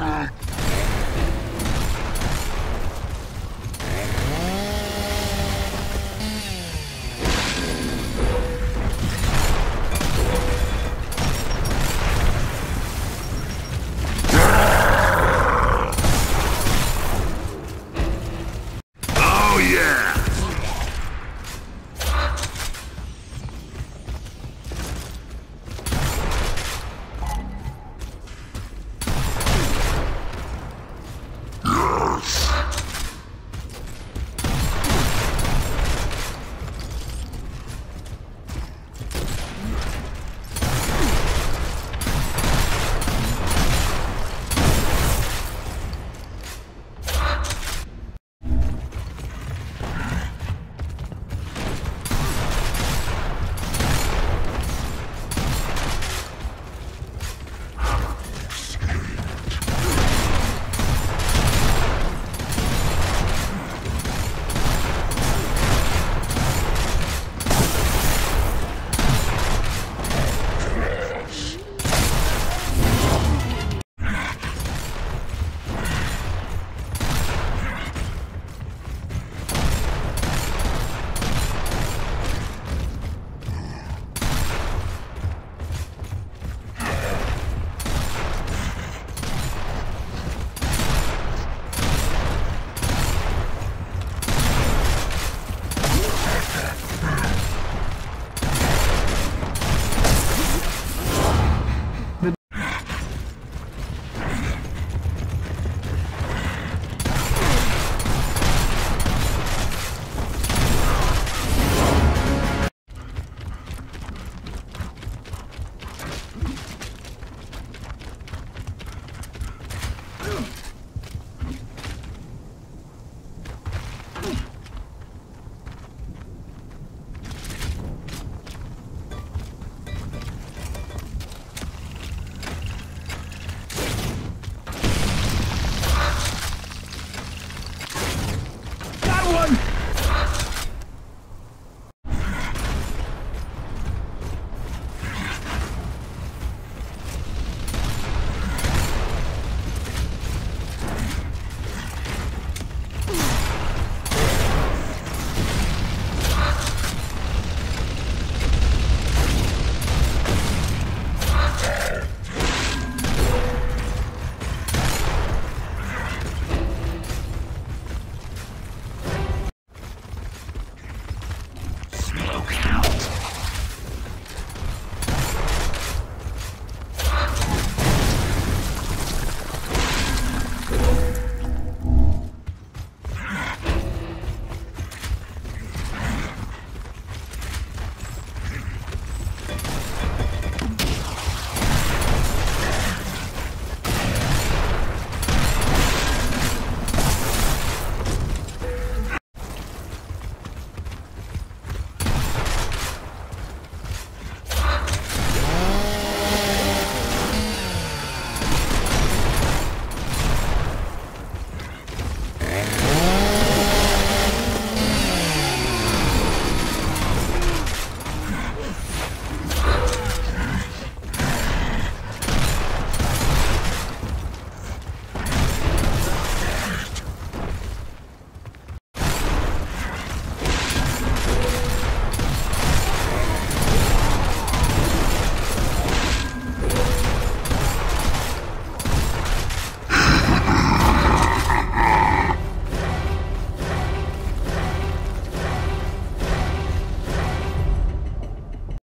Ah.